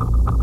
Thank you.